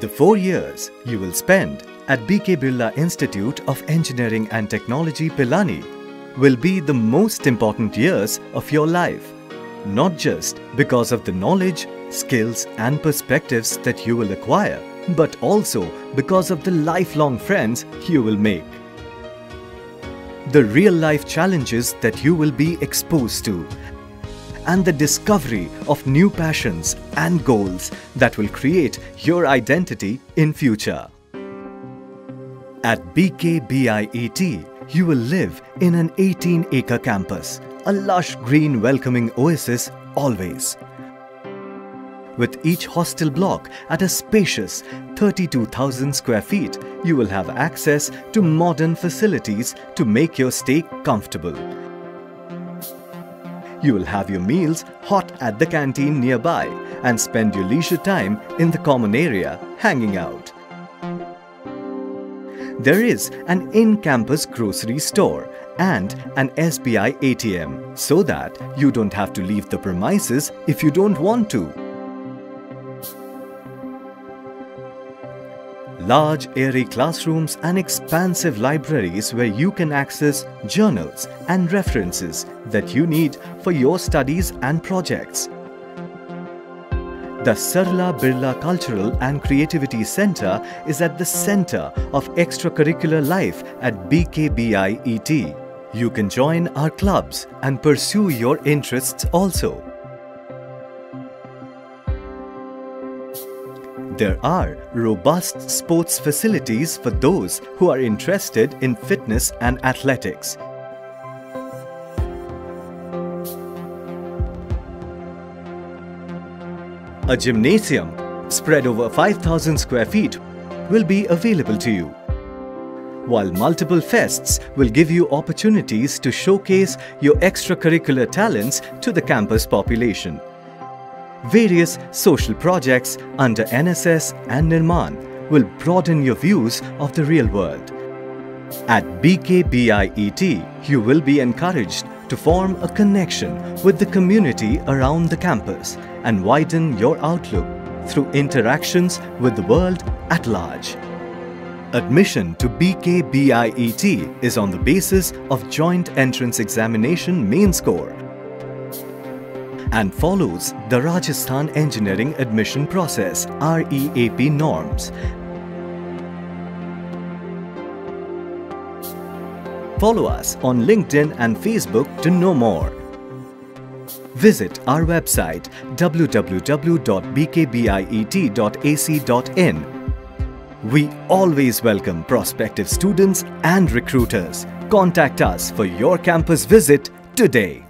The four years you will spend at BK Birla Institute of Engineering and Technology Pilani will be the most important years of your life. Not just because of the knowledge, skills and perspectives that you will acquire, but also because of the lifelong friends you will make. The real life challenges that you will be exposed to and the discovery of new passions and goals that will create your identity in future. At BKBIET, you will live in an 18-acre campus, a lush green welcoming oasis always. With each hostel block at a spacious 32,000 square feet, you will have access to modern facilities to make your stay comfortable. You will have your meals hot at the canteen nearby and spend your leisure time in the common area hanging out. There is an in-campus grocery store and an SBI ATM so that you don't have to leave the premises if you don't want to. Large airy classrooms and expansive libraries where you can access journals and references that you need for your studies and projects. The Sarla Birla Cultural and Creativity Centre is at the centre of extracurricular life at BKBIET. You can join our clubs and pursue your interests also. There are robust sports facilities for those who are interested in fitness and athletics. A gymnasium spread over 5000 square feet will be available to you. While multiple fests will give you opportunities to showcase your extracurricular talents to the campus population. Various social projects under NSS and Nirman will broaden your views of the real world. At BKBIET, you will be encouraged to form a connection with the community around the campus and widen your outlook through interactions with the world at large. Admission to BKBIET is on the basis of Joint Entrance Examination main score and follows the Rajasthan Engineering Admission Process REAP norms. Follow us on LinkedIn and Facebook to know more. Visit our website www.bkbiet.ac.in. We always welcome prospective students and recruiters. Contact us for your campus visit today.